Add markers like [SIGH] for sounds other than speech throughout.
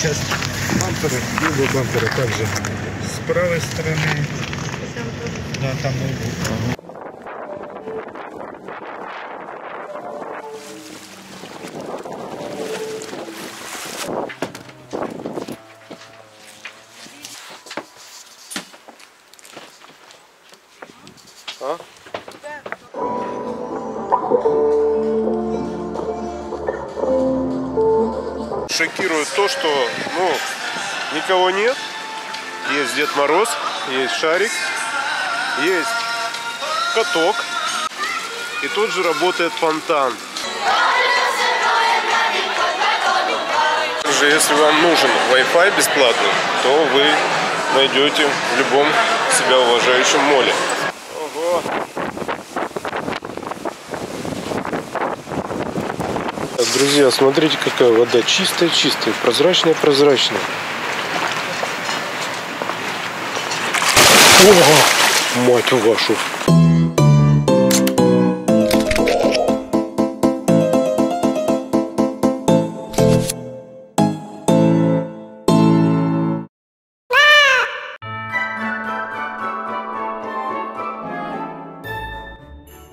часть бампера, оба бампера также с правой стороны. Да, там ноутбук. А? Никого нет. Есть Дед Мороз, есть шарик, есть каток. И тут же работает фонтан. Также, если вам нужен Wi-Fi бесплатный, то вы найдете в любом себя уважающем моле. Ого! Друзья, смотрите, какая вода чистая-чистая, прозрачная-прозрачная. О, мать вашу!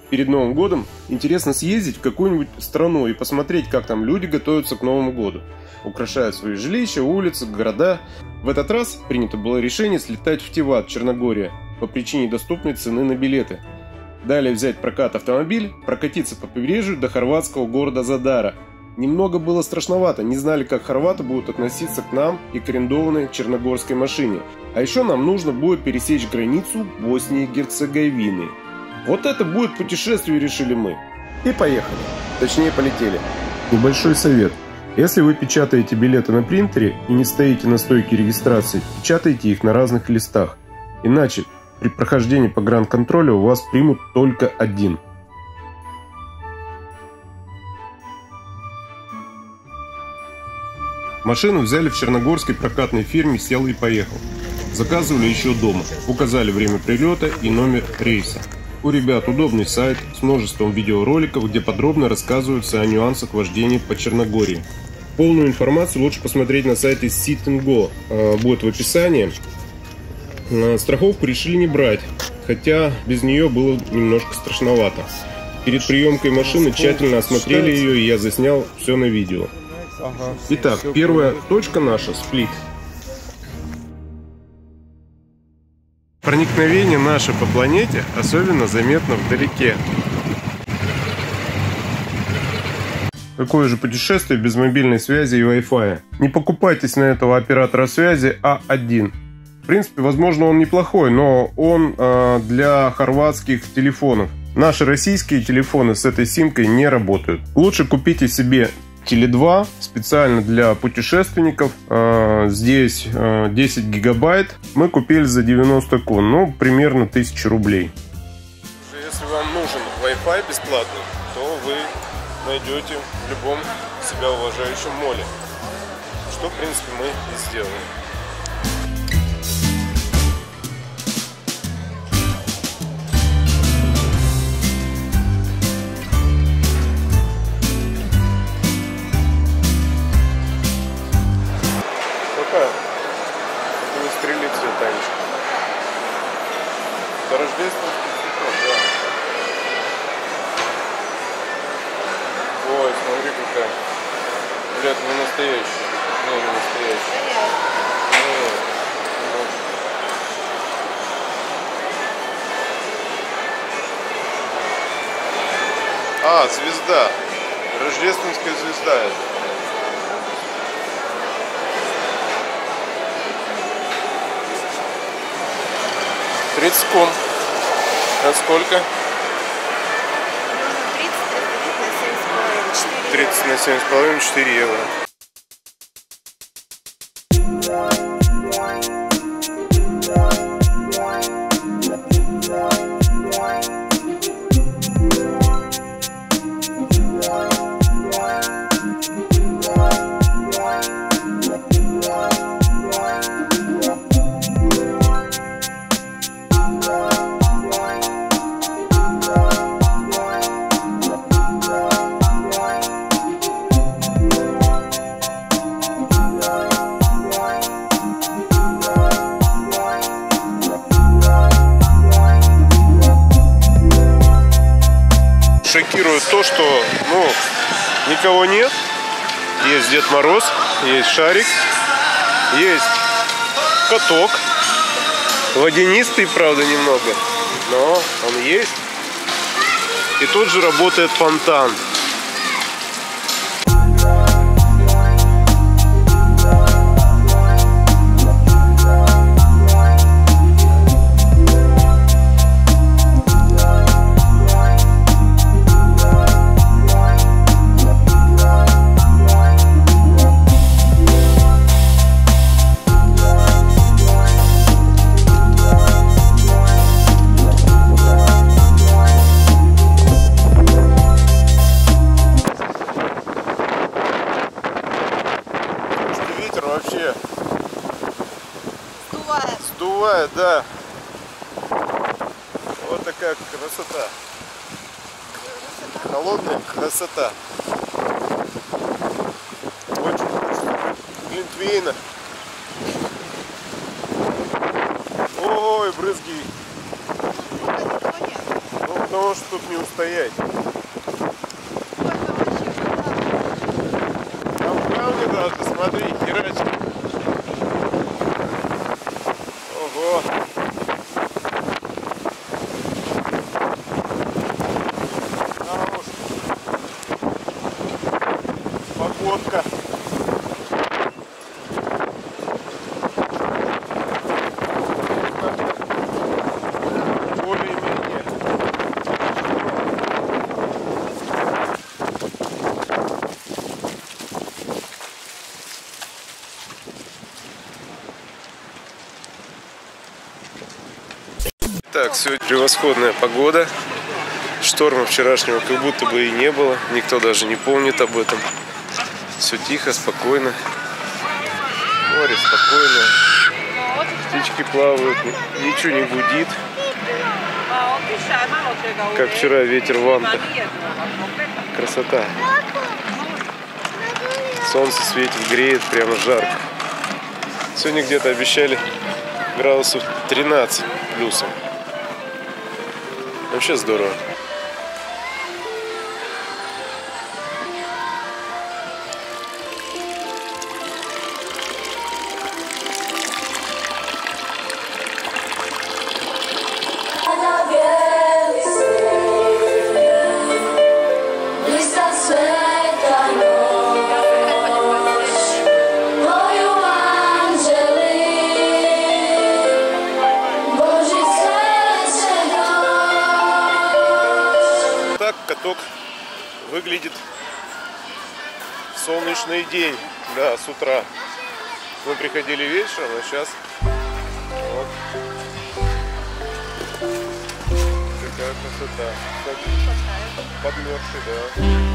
перед Новым годом интересно съездить в какую-нибудь страну и посмотреть, как там люди готовятся к Новому году. Украшают свои жилища, улицы, города. В этот раз принято было решение слетать в Тиват, Черногория, по причине доступной цены на билеты. Далее взять прокат автомобиль, прокатиться по побережью до хорватского города Задара. Немного было страшновато, не знали, как хорваты будут относиться к нам и к арендованной черногорской машине. А еще нам нужно будет пересечь границу Боснии и Герцеговины. Вот это будет путешествие, решили мы. И поехали. Точнее, полетели. Небольшой совет. Если вы печатаете билеты на принтере и не стоите на стойке регистрации, печатайте их на разных листах. Иначе при прохождении по гранд-контролю у вас примут только один. Машину взяли в черногорской прокатной фирме «Сел и поехал». Заказывали еще дома. Указали время прилета и номер рейса. У ребят удобный сайт с множеством видеороликов, где подробно рассказываются о нюансах вождения по Черногории. Полную информацию лучше посмотреть на сайте Sit Go, а, будет в описании. А, страховку решили не брать, хотя без нее было немножко страшновато. Перед приемкой машины тщательно осмотрели ее, и я заснял все на видео. Итак, первая точка наша – сплит. Проникновение наше по планете особенно заметно вдалеке. Какое же путешествие без мобильной связи и Wi-Fi? Не покупайтесь на этого оператора связи А1. В принципе, возможно, он неплохой, но он э, для хорватских телефонов. Наши российские телефоны с этой симкой не работают. Лучше купите себе Теле2 специально для путешественников. А, здесь 10 а, гигабайт. Мы купили за 90 кун, ну, примерно 1000 рублей. Если вам нужен Wi-Fi бесплатный, то вы найдете в любом себя уважающем моле. Что, в принципе, мы и сделаем. 30 секунд. А сколько? 30 на 7,5, 4 евро. 30 на 7,5, 4 евро. шокирует то, что ну, никого нет. Есть Дед Мороз, есть шарик, есть каток. Водянистый, правда, немного, но он есть. И тут же работает фонтан. Сдувает, да. Вот такая красота. Холодная красота. Очень хочется глинтвейна. Ой, брызги. Никого нет. Ну, потому что тут не устоять. Только вообще вода. Там правда даже, смотри, херачит. Ого. Да уж. Погодка. Более-менее. Так, сегодня превосходная погода. Шторма вчерашнего как будто бы и не было. Никто даже не помнит об этом. Все тихо, спокойно. Море спокойно. Птички плавают, ничего не гудит. Как вчера ветер в Антах. Красота. Солнце светит, греет, прямо жарко. Сегодня где-то обещали градусов 13 плюсом. Вообще здорово. С утра. Мы приходили вечером, а сейчас вот. Какая красота. Как подмерзший, да.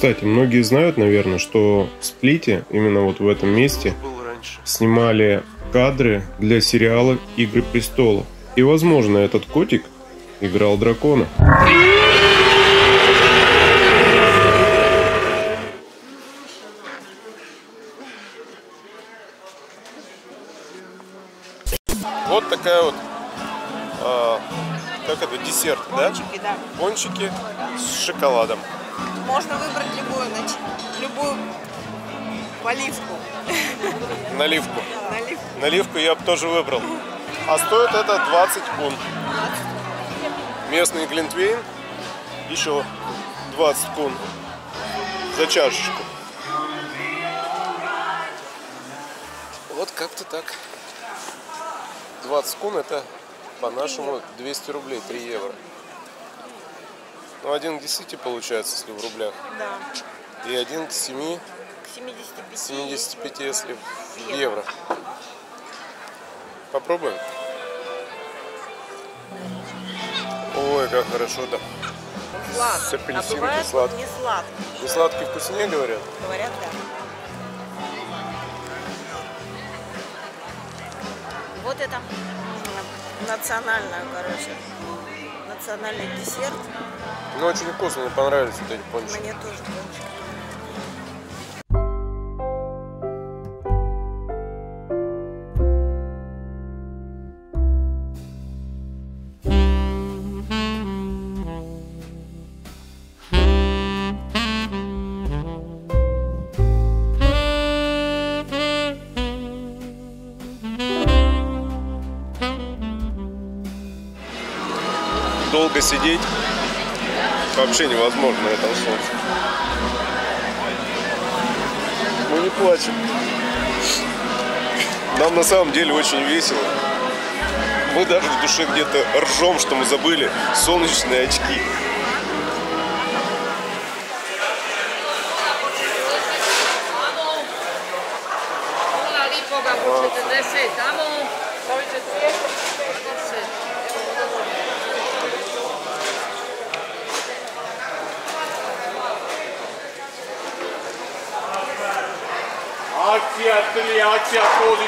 Кстати, многие знают, наверное, что в Сплите, именно вот в этом месте, снимали кадры для сериала «Игры престолов». И, возможно, этот котик играл дракона. Вот такая вот, как это, десерт, да? Пончики, да. Пончики с шоколадом. Можно выбрать любую, нач- любую поливку. Наливку. Наливку. Наливку я бы тоже выбрал. А стоит это 20 кун. Местный глинтвейн еще 20 кун за чашечку. Вот как-то так. 20 кун это по-нашему 200 рублей, 3 евро. Ну, один к 10 получается, если в рублях. Да. И один к 7, К 75. к 75, если в евро. Попробуем? Ой, как хорошо, да. Сладкий. С апельсинкой а сладкий. не сладкий. Не сладкий вкуснее, говорят? Говорят, да. Вот это м, национальное, короче, национальный десерт. Ну, очень вкусно, мне понравились вот эти пончики. Мне тоже пончики. Сидеть вообще невозможно на этом солнце. Мы не плачем. Нам на самом деле очень весело. Мы даже в душе где-то ржем, что мы забыли солнечные очки.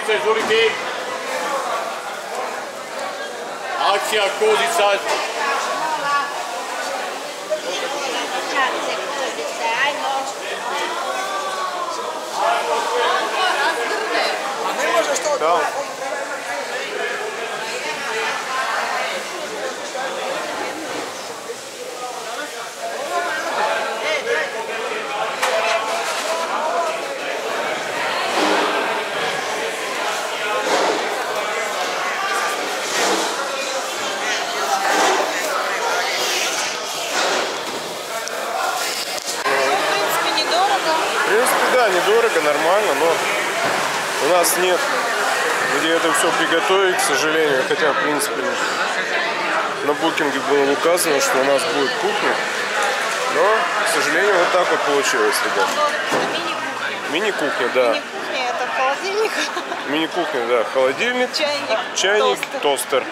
Kozica, izvolite. Akcija kozica. В указано, что у нас будет кухня. Но, к сожалению, вот так вот получилось, ребят. Мини-кухня. Мини-кухня, да. Мини-кухня это холодильник, [LAUGHS] Мини-кухня, да. Холодильник, чайник, чайник, тостер. тостер.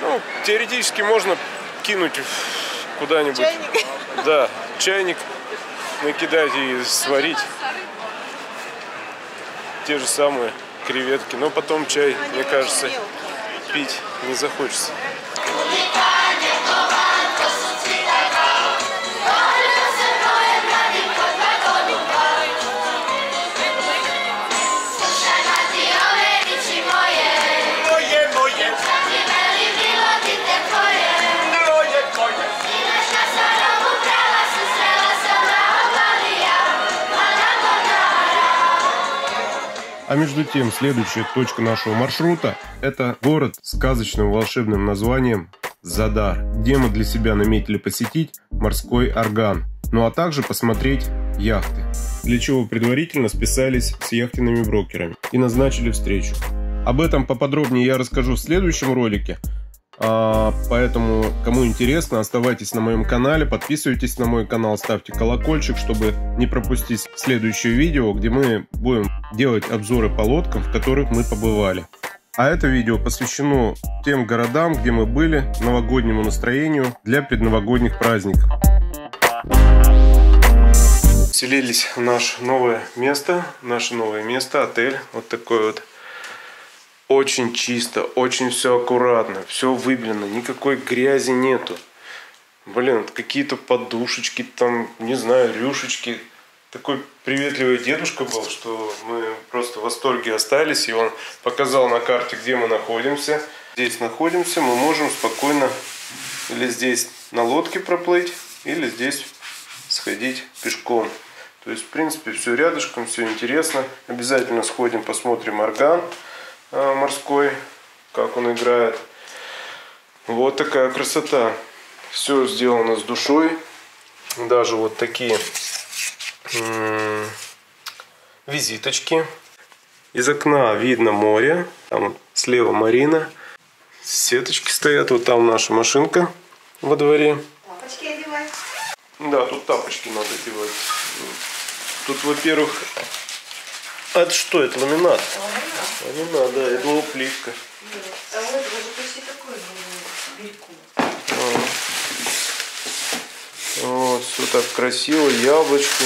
Ну, теоретически можно кинуть куда-нибудь. Чайник. [LAUGHS] Да, чайник накидать и сварить те же самые креветки. Но потом чай, мне кажется, пить не захочется. А между тем, следующая точка нашего маршрута – это город с сказочным волшебным названием Задар, где мы для себя наметили посетить морской орган, ну а также посмотреть яхты, для чего предварительно списались с яхтенными брокерами и назначили встречу. Об этом поподробнее я расскажу в следующем ролике, а, поэтому, кому интересно, оставайтесь на моем канале, подписывайтесь на мой канал, ставьте колокольчик, чтобы не пропустить следующее видео, где мы будем делать обзоры по лодкам, в которых мы побывали. А это видео посвящено тем городам, где мы были, новогоднему настроению для предновогодних праздников. Селились в наше новое место, наше новое место, отель, вот такой вот очень чисто, очень все аккуратно, все выбелено, никакой грязи нету. Блин, какие-то подушечки, там, не знаю, рюшечки. Такой приветливый дедушка был, что мы просто в восторге остались. И он показал на карте, где мы находимся. Здесь находимся, мы можем спокойно или здесь на лодке проплыть, или здесь сходить пешком. То есть, в принципе, все рядышком, все интересно. Обязательно сходим, посмотрим орган морской, как он играет. Вот такая красота. Все сделано с душой. Даже вот такие визиточки. Из окна видно море. Там вот слева Марина. Сеточки стоят. Вот там наша машинка во дворе. Лампочки одевай. Да, тут тапочки надо одевать. Тут, во-первых, а это что? Это ламинат? Ламинат, да, я думал плитка. А вот уже почти такой был бельку. Вот, все так красиво, яблочки.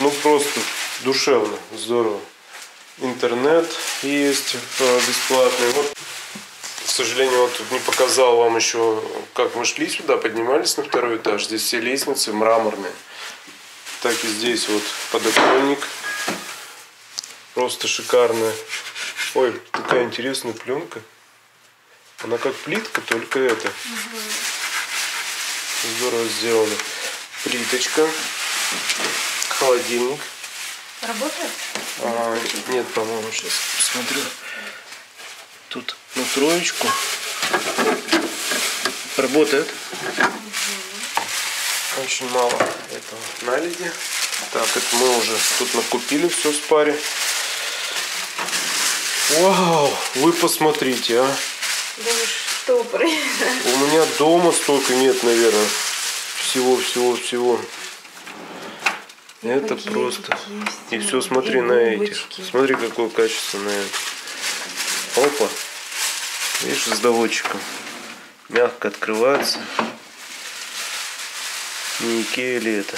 Ну, просто душевно, здорово. Интернет есть э, бесплатный. Вот, к сожалению, вот не показал вам еще, как мы шли сюда, поднимались на второй этаж. Здесь все лестницы мраморные. Так и здесь вот подоконник. Просто шикарная. Ой, такая интересная пленка. Она как плитка, только это. Здорово сделано. Плиточка. Холодильник. Работает? А, нет, по-моему, сейчас посмотрю. Тут на троечку. Работает. Очень мало этого наледи. Так, это мы уже тут накупили все с паре. Вау, вы посмотрите, а. Штопоры. У меня дома столько нет, наверное. Всего, всего, всего. Это Какие просто. такие И все, смотри и на этих. губочки. Смотри, какое качество на это. Опа. Видишь, с доводчиком. Мягко открывается. Не Икея ли это?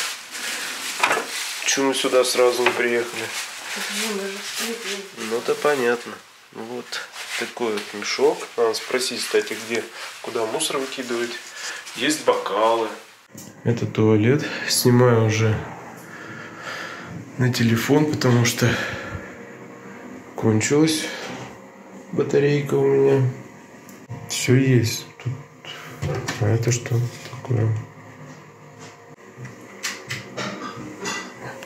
Почему мы сюда сразу не приехали? Ну, это понятно. Ну, Вот такой вот мешок. Надо спросить, кстати, где, куда мусор выкидывать. Есть бокалы. Это туалет. Снимаю уже на телефон, потому что кончилась батарейка у меня. Все есть. Тут... А это что такое?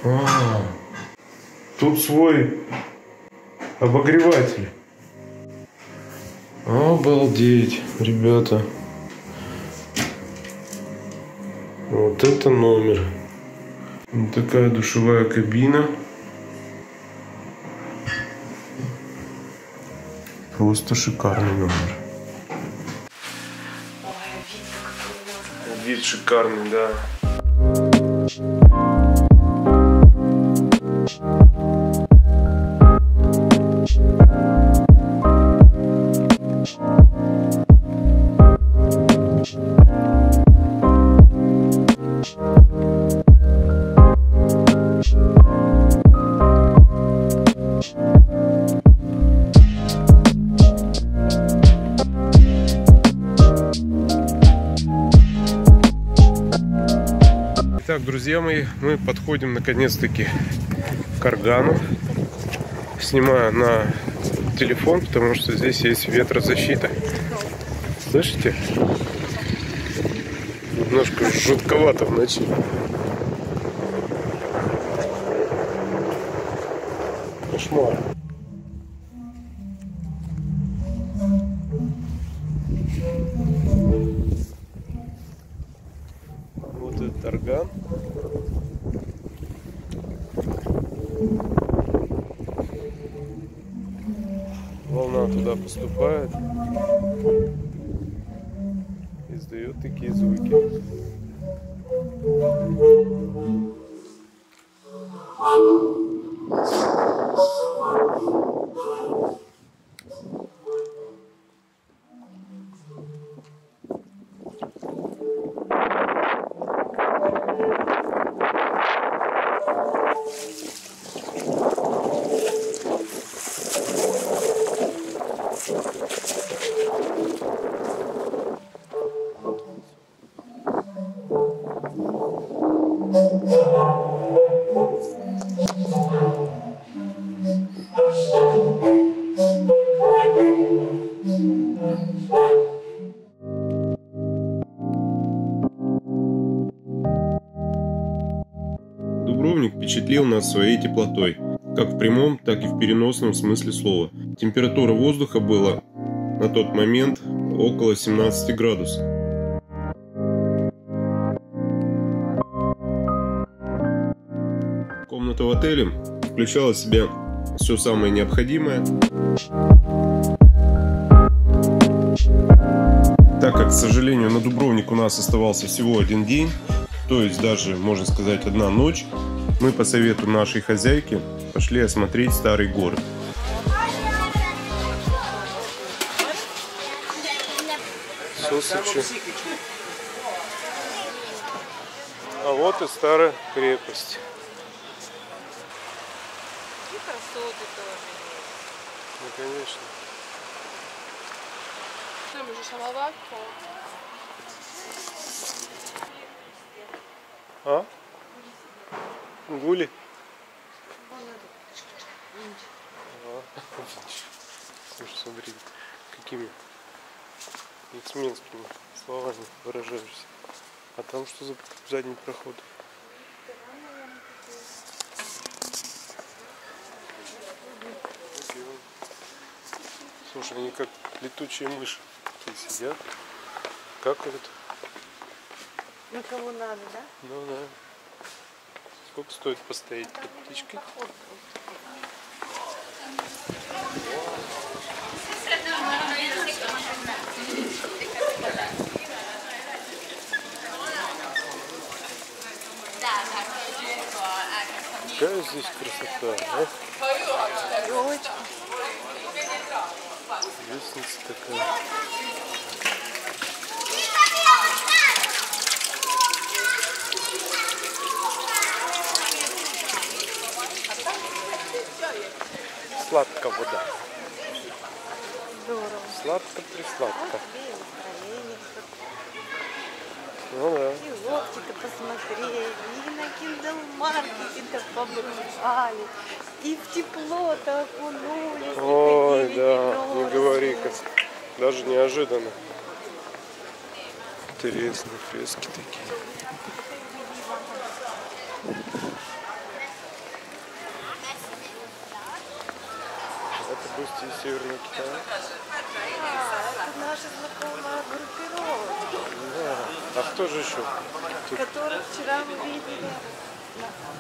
А, тут свой обогреватель. Обалдеть, ребята. Вот это номер. Вот такая душевая кабина. Просто шикарный номер. Вид шикарный, да. Итак, друзья мои, мы подходим наконец-таки к органу. Снимаю на телефон, потому что здесь есть ветрозащита. Слышите? Немножко жутковато в ночи. Кошмар. Дубровник впечатлил нас своей теплотой, как в прямом, так и в переносном смысле слова. Температура воздуха была на тот момент около 17 градусов. Комната в отеле включала в себя все самое необходимое. Так как к сожалению, на Дубровник у нас оставался всего один день, то есть даже, можно сказать, одна ночь. Мы по совету нашей хозяйки пошли осмотреть старый город. Сосочи. А вот и старая крепость. И красоты тоже. Ну, конечно. Там же самовар. А? Гули? Слушай, смотри, какими яцменскими словами выражаешься. А там что за задний проход? Слушай, они как летучие мыши такие сидят. Как это? На кого надо, да? Ну да. Сколько стоит постоять под птичкой? Какая здесь красота, а? Лестница такая. Сладка вода. Здорово. Сладко-присладко. И настроение. Ну да. И лодки-то посмотрели, и на киндл-маркете-то побывали, и в тепло-то окунулись. Ой, да, не говори-ка. Даже неожиданно. Интересные фрески такие. Это гости из Северного Китая. А, это наша знакомая группировка, Да. А кто же еще? Тут которую вчера мы видели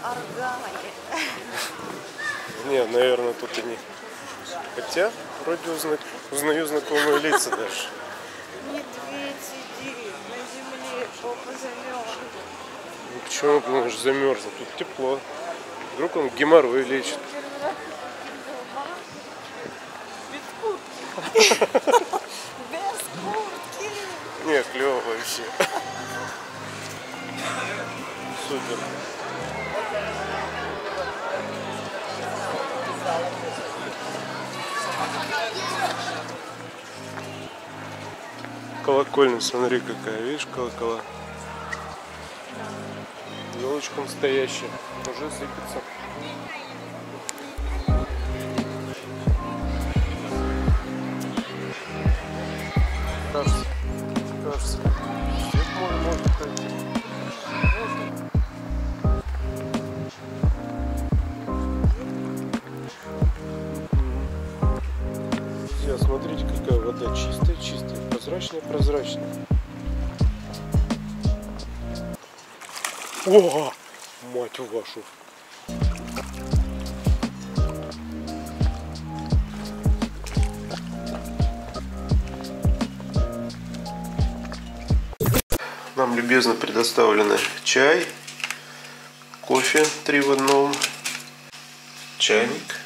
на органе. Не, наверное, тут и не. Хотя, вроде узнать, узнаю знакомые лица даже. Медведь сидит на земле, попа замерзла. Ну, почему, думаешь, замерзнет? Тут тепло. Вдруг он геморрой лечит. Первый раз Без куртки. Не, клево вообще. Супер. Колокольня, смотри какая, видишь, колокола. Елочком стоящая, уже сыпется. О, мать вашу. Нам любезно предоставлены чай, кофе три в одном, чайник,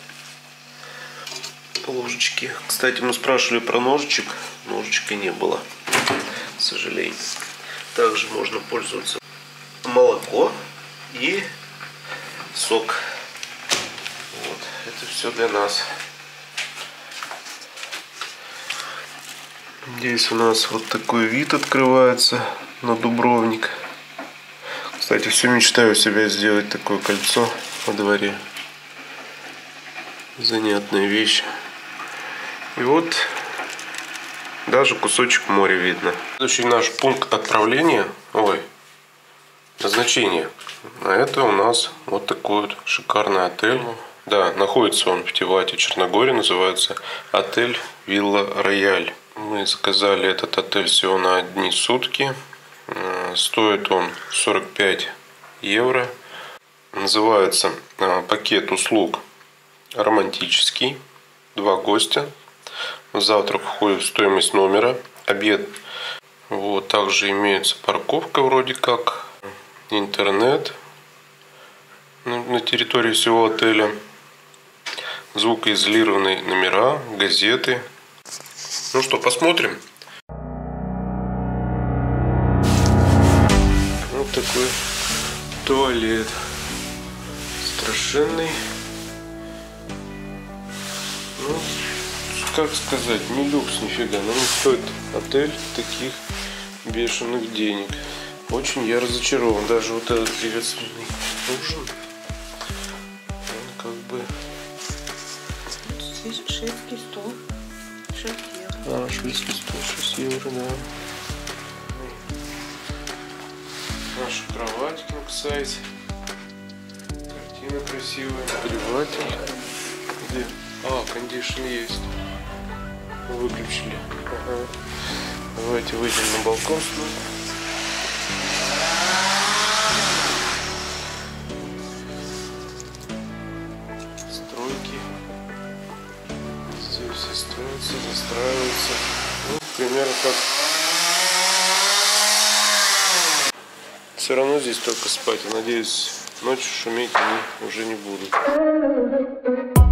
ложечки. Кстати, мы спрашивали про ножичек, ножичка не было, к сожалению. Также можно пользоваться молоко и сок. Вот, это все для нас. Здесь у нас вот такой вид открывается на Дубровник. Кстати, все мечтаю себя сделать такое кольцо во дворе. Занятная вещь. И вот даже кусочек моря видно. Следующий наш пункт отправления, ой, назначение. А это у нас вот такой вот шикарный отель. Да, находится он в Тивате, Черногории, называется отель Вилла Рояль. Мы заказали этот отель всего на одни сутки. Э, Стоит он 45 евро. Называется э, пакет услуг романтический. Два гостя. Завтрак входит в стоимость номера. Обед Вот, также имеется парковка вроде как, интернет на, на территории всего отеля, звукоизолированные номера, газеты. Ну что, посмотрим. Вот такой туалет. Страшенный. Ну, как сказать, не люкс нифига, но не стоит отель таких бешеных денег. Очень я разочарован. Даже вот этот приветственный ужин, он как бы... Здесь шведский стол. 6 евро. А, шведский стол 6 евро, да. Наша кровать size. Картина красивая. Обогреватель. Где? А, кондишн есть. Выключили. Ага. Давайте выйдем на балкон снова. Примерно как... Все равно здесь только спать. Надеюсь, ночью шуметь они уже не будут.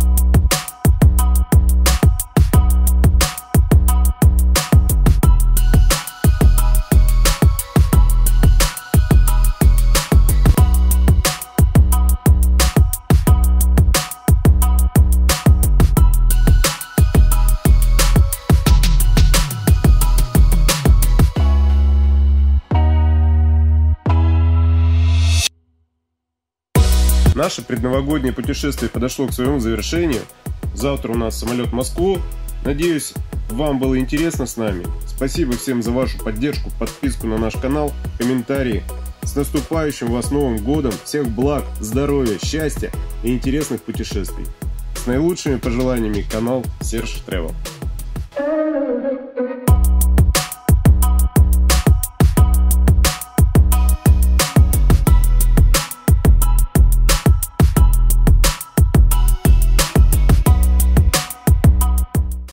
Наше предновогоднее путешествие подошло к своему завершению. Завтра у нас самолет в Москву. Надеюсь, вам было интересно с нами. Спасибо всем за вашу поддержку, подписку на наш канал, комментарии. С наступающим вас Новым Годом! Всех благ, здоровья, счастья и интересных путешествий. С наилучшими пожеланиями канал Серж Travel.